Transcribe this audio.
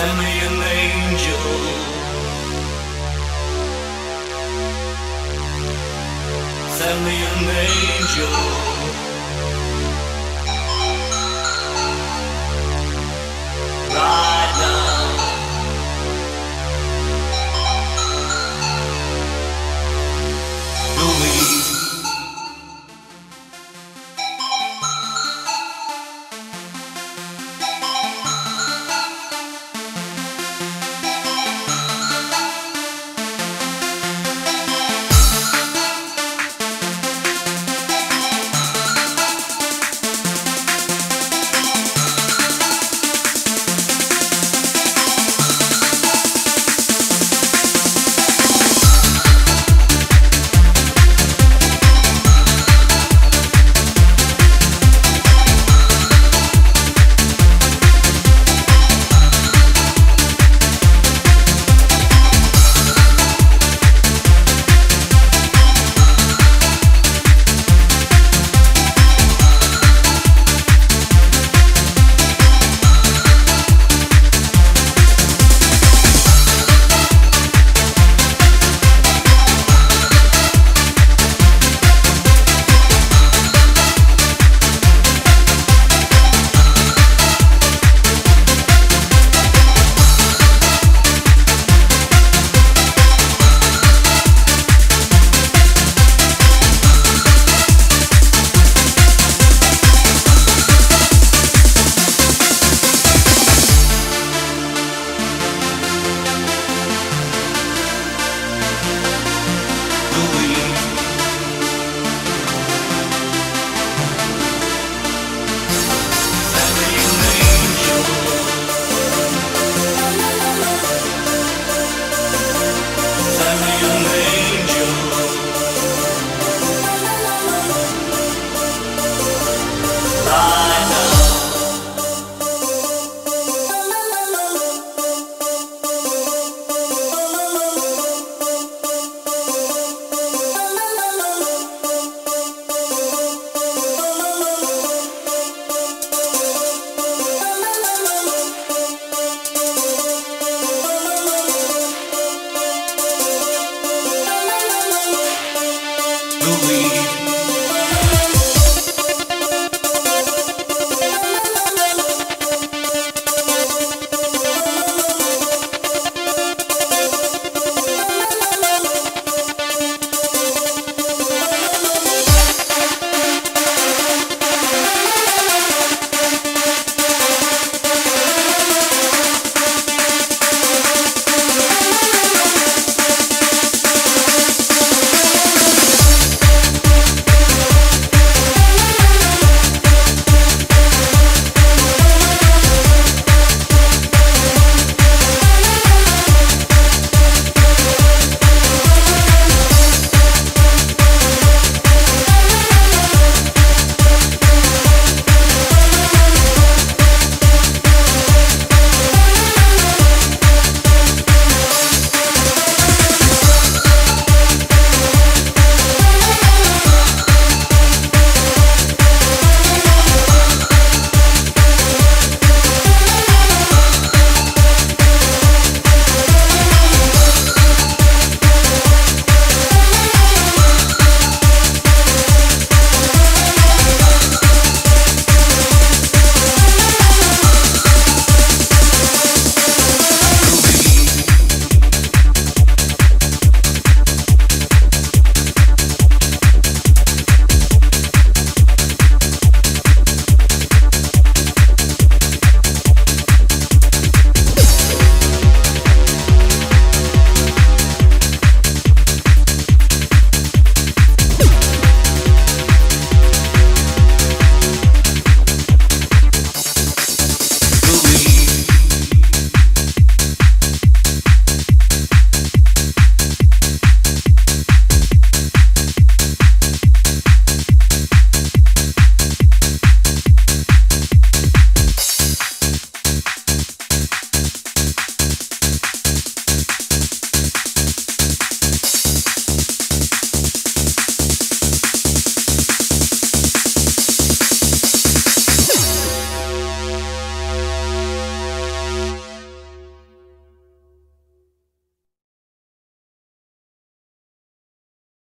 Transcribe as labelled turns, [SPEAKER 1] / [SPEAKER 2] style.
[SPEAKER 1] Send me an angel. Send me an angel.